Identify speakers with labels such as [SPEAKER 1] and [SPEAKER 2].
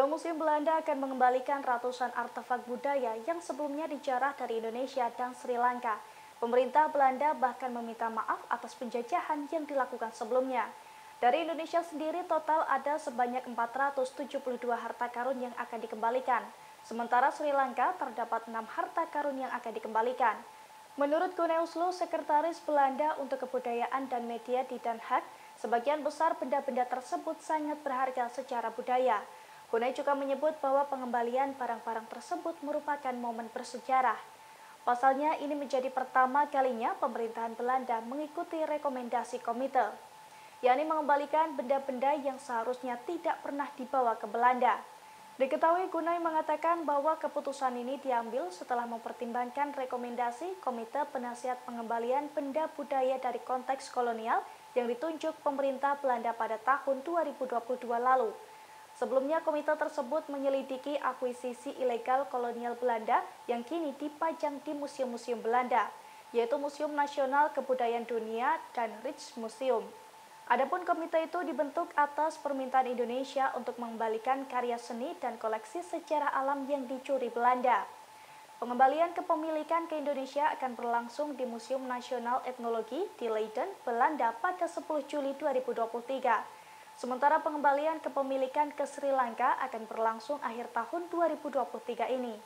[SPEAKER 1] Dua museum Belanda akan mengembalikan ratusan artefak budaya yang sebelumnya dijarah dari Indonesia dan Sri Lanka. Pemerintah Belanda bahkan meminta maaf atas penjajahan yang dilakukan sebelumnya. Dari Indonesia sendiri total ada sebanyak 472 harta karun yang akan dikembalikan. Sementara Sri Lanka terdapat 6 harta karun yang akan dikembalikan. Menurut Guneuslu, Sekretaris Belanda untuk Kebudayaan dan Media di Den Haag, sebagian besar benda-benda tersebut sangat berharga secara budaya. Gunai juga menyebut bahwa pengembalian barang-barang tersebut merupakan momen bersejarah. Pasalnya, ini menjadi pertama kalinya pemerintahan Belanda mengikuti rekomendasi komite, yakni mengembalikan benda-benda yang seharusnya tidak pernah dibawa ke Belanda. Diketahui Gunai mengatakan bahwa keputusan ini diambil setelah mempertimbangkan rekomendasi Komite Penasihat Pengembalian Benda Budaya dari Konteks Kolonial yang ditunjuk pemerintah Belanda pada tahun 2022 lalu. Sebelumnya, komite tersebut menyelidiki akuisisi ilegal kolonial Belanda yang kini dipajang di museum-museum Belanda, yaitu Museum Nasional Kebudayaan Dunia dan Rijksmuseum. Adapun komite itu dibentuk atas permintaan Indonesia untuk mengembalikan karya seni dan koleksi sejarah alam yang dicuri Belanda. Pengembalian kepemilikan ke Indonesia akan berlangsung di Museum Nasional Etnologi di Leiden, Belanda pada 10 Juli 2023. Sementara pengembalian kepemilikan ke Sri Lanka akan berlangsung akhir tahun 2023 ini.